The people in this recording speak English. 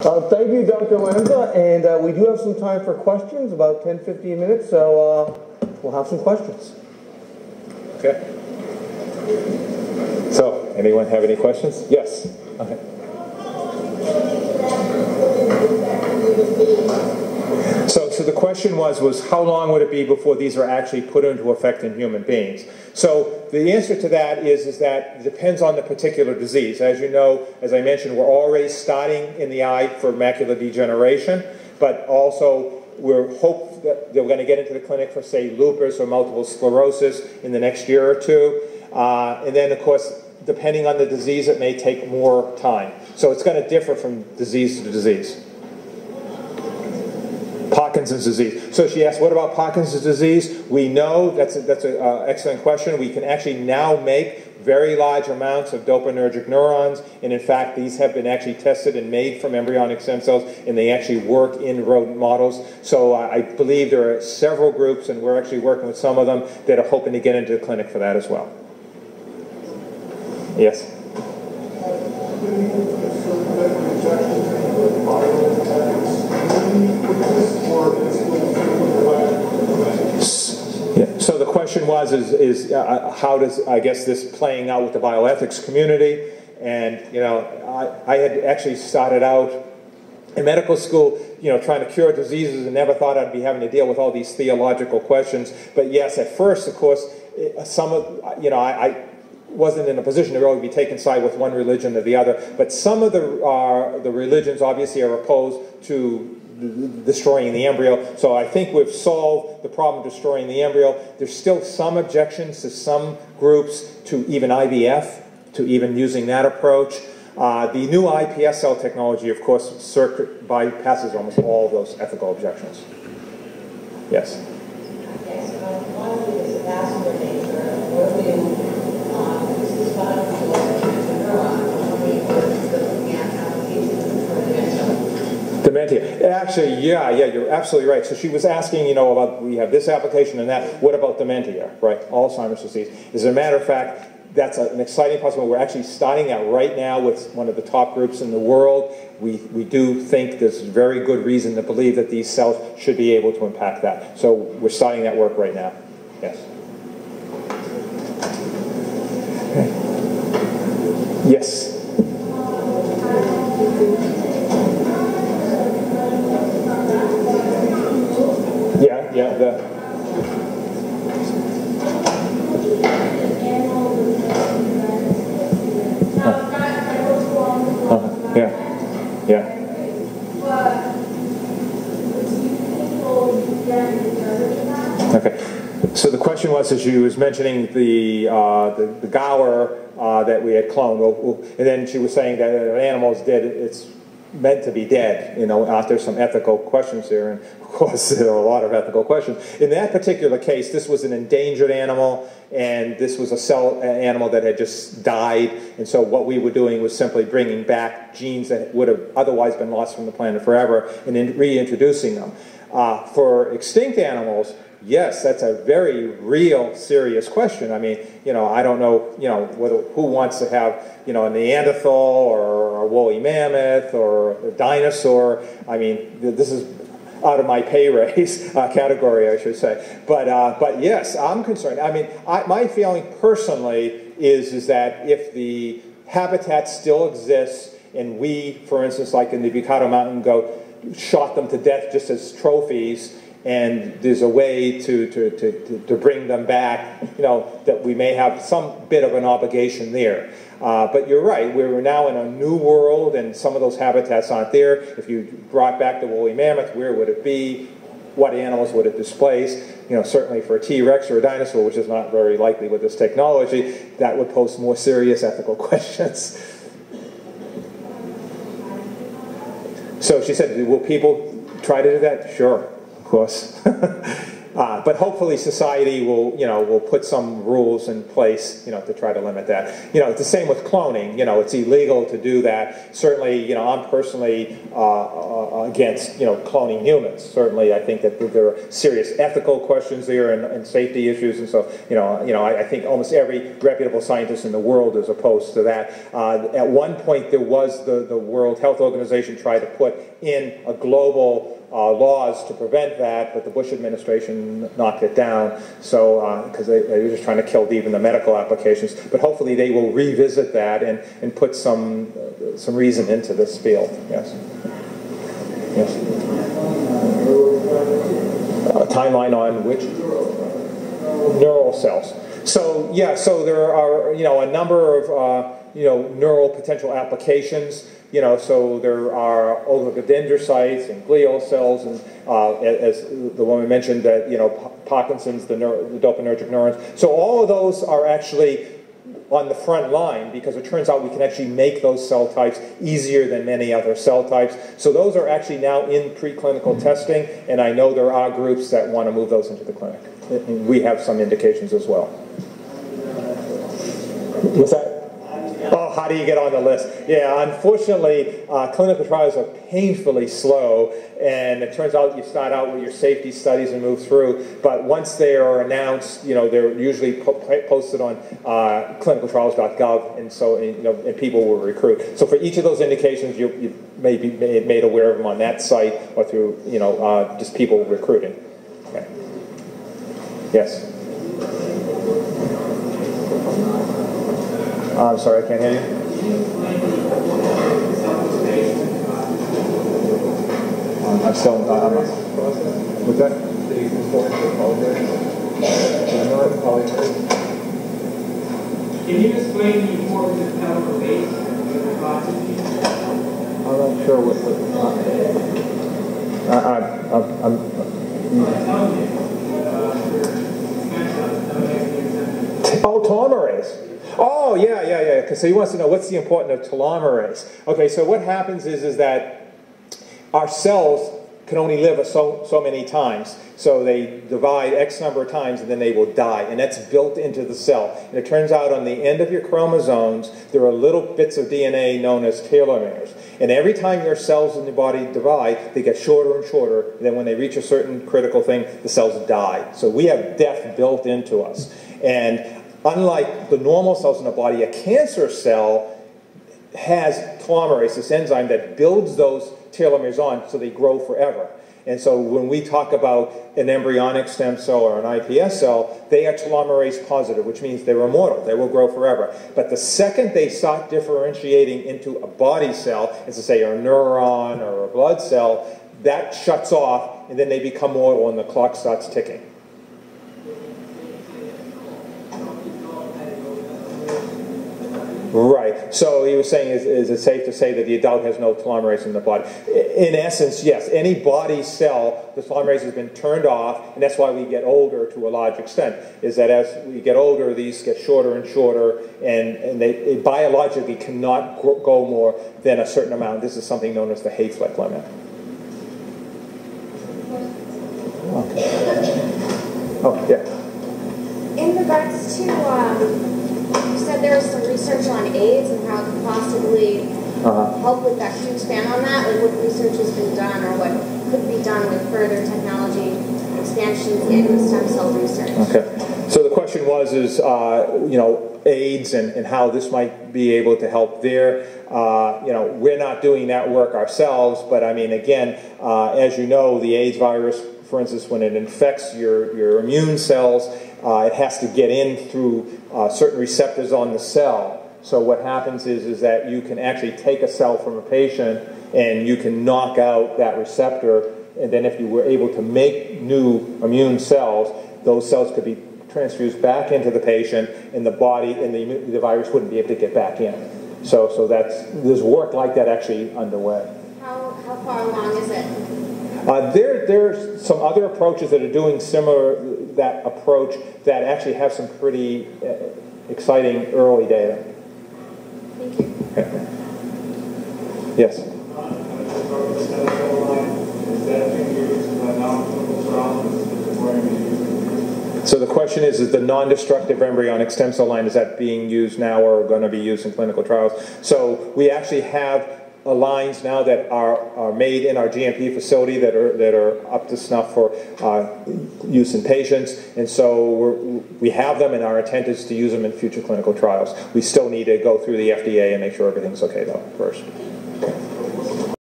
Uh, thank you, Dr. Lanza, and uh, we do have some time for questions, about 10, 15 minutes, so uh, we'll have some questions. Okay. So, anyone have any questions? Yes. Okay. So, so the question was, was how long would it be before these are actually put into effect in human beings? So the answer to that is, is that it depends on the particular disease. As you know, as I mentioned, we're already starting in the eye for macular degeneration, but also we're hope that they're going to get into the clinic for, say, lupus or multiple sclerosis in the next year or two. Uh, and then, of course, depending on the disease, it may take more time. So it's going to differ from disease to disease. Parkinson's disease. So she asked, what about Parkinson's disease? We know, that's an that's a, uh, excellent question. We can actually now make very large amounts of dopaminergic neurons, and in fact, these have been actually tested and made from embryonic stem cells, and they actually work in rodent models. So I believe there are several groups, and we're actually working with some of them, that are hoping to get into the clinic for that as well. Yes? Yeah. So the question was, is, is uh, how does, I guess, this playing out with the bioethics community? And, you know, I, I had actually started out in medical school, you know, trying to cure diseases and never thought I'd be having to deal with all these theological questions. But yes, at first, of course, some of, you know, I, I wasn't in a position to really be taken side with one religion or the other. But some of the, uh, the religions obviously are opposed to destroying the embryo. So I think we've solved the problem of destroying the embryo. There's still some objections to some groups to even IVF, to even using that approach. Uh, the new iPS cell technology, of course, bypasses almost all those ethical objections. Yes, um, one of is vascular nature. What we, um, this is one of the neurons. Actually, yeah, yeah, you're absolutely right. So she was asking, you know, about we have this application and that. What about dementia, right? Alzheimer's disease. As a matter of fact, that's an exciting possibility. We're actually starting that right now with one of the top groups in the world. We, we do think there's very good reason to believe that these cells should be able to impact that. So we're starting that work right now. Yes. Yes. Yeah, yeah, yeah. Okay. So the question was, as she was mentioning the uh, the, the gaur uh, that we had cloned, and then she was saying that an animal is dead, it's meant to be dead. You know, there's some ethical questions there, and of course there are a lot of ethical questions. In that particular case, this was an endangered animal, and this was a cell animal that had just died, and so what we were doing was simply bringing back genes that would have otherwise been lost from the planet forever and reintroducing them. Uh, for extinct animals, yes, that's a very real, serious question. I mean, you know, I don't know, you know, whether, who wants to have, you know, a Neanderthal or a woolly mammoth or a dinosaur. I mean, this is out of my pay raise uh, category, I should say. But, uh, but yes, I'm concerned. I mean, I, my feeling personally is, is that if the habitat still exists and we, for instance, like in the bucardo Mountain goat, shot them to death just as trophies, and there's a way to, to, to, to, bring them back, you know, that we may have some bit of an obligation there. Uh, but you're right, we're now in a new world and some of those habitats aren't there. If you brought back the woolly mammoth, where would it be? What animals would it displace? You know, certainly for a T-Rex or a dinosaur, which is not very likely with this technology, that would pose more serious ethical questions. So she said, will people try to do that? Sure course. uh, but hopefully society will, you know, will put some rules in place, you know, to try to limit that. You know, it's the same with cloning. You know, it's illegal to do that. Certainly, you know, I'm personally uh, uh, against, you know, cloning humans. Certainly, I think that there are serious ethical questions there and, and safety issues, and so, you know, you know, I, I, think almost every reputable scientist in the world is opposed to that. Uh, at one point, there was the, the World Health Organization tried to put in a global uh, laws to prevent that, but the Bush administration knocked it down. So, because uh, they, they, were just trying to kill even the medical applications. But hopefully, they will revisit that and, and put some uh, some reason into this field. Yes. Yes. A timeline on which neural cells. So yeah, so there are you know a number of uh, you know neural potential applications you know, so there are oligodendrocytes and glial cells, and uh, as the woman mentioned, that you know, Parkinson's, the, the dopaminergic neurons. So all of those are actually on the front line because it turns out we can actually make those cell types easier than many other cell types. So those are actually now in preclinical testing, and I know there are groups that want to move those into the clinic. We have some indications as well. What's that? How do you get on the list? Yeah, unfortunately, uh, clinical trials are painfully slow, and it turns out you start out with your safety studies and move through, but once they are announced, you know, they're usually po posted on uh, clinicaltrials.gov, and so you know, and people will recruit. So for each of those indications, you, you may be made aware of them on that site or through, you know, uh, just people recruiting. Okay. Yes. Uh, I'm sorry, I can't hear you. Um, I'm still, uh, I'm, with that? Can you explain the importance of chemical base in the process? I'm not sure what the. Uh, I, I, I'm. I'm oh, telomerase. Oh, yeah, yeah, yeah. So he wants to know what's the importance of telomerase. Okay, so what happens is, is that our cells can only live so, so many times. So they divide X number of times and then they will die. And that's built into the cell. And it turns out on the end of your chromosomes, there are little bits of DNA known as telomeres. And every time your cells in the body divide, they get shorter and shorter. And then when they reach a certain critical thing, the cells die. So we have death built into us. And Unlike the normal cells in the body, a cancer cell has telomerase, this enzyme that builds those telomeres on so they grow forever. And so when we talk about an embryonic stem cell or an iPS cell, they are telomerase positive, which means they're immortal. They will grow forever. But the second they start differentiating into a body cell, as to say a neuron or a blood cell, that shuts off and then they become mortal and the clock starts ticking. Right. So he was saying, is, is, it safe to say that the adult has no telomerase in the body? In essence, yes. Any body cell, the telomerase has been turned off, and that's why we get older to a large extent. Is that as we get older, these get shorter and shorter, and, and they, biologically cannot go more than a certain amount. This is something known as the Hayflick limit. Okay. Oh, yeah. In regards to um, there was some research on AIDS and how it could possibly uh-huh. help with that. Can you expand on that? Like what research has been done or what could be done with further technology expansions in stem cell research? Okay. So the question was, is uh, you know AIDS and, and how this might be able to help there. Uh, you know, we're not doing that work ourselves, but I mean, again, uh, as you know, the AIDS virus, for instance, when it infects your, your immune cells, uh, it has to get in through uh, certain receptors on the cell. So what happens is, is that you can actually take a cell from a patient and you can knock out that receptor and then if you were able to make new immune cells, those cells could be transfused back into the patient and the body and the, the virus wouldn't be able to get back in. So, so that's, there's work like that actually underway. How, how far along is it? Uh, there, there's some other approaches that are doing similar that approach that actually have some pretty uh, exciting early data. Thank you. yes. So the question is, is the non-destructive embryonic stem cell line, is that being used now or going to be used in clinical trials? So we actually have lines now that are, are made in our GMP facility that are, that are up to snuff for uh, use in patients. And so we have them and our intent is to use them in future clinical trials. We still need to go through the FDA and make sure everything's okay though first.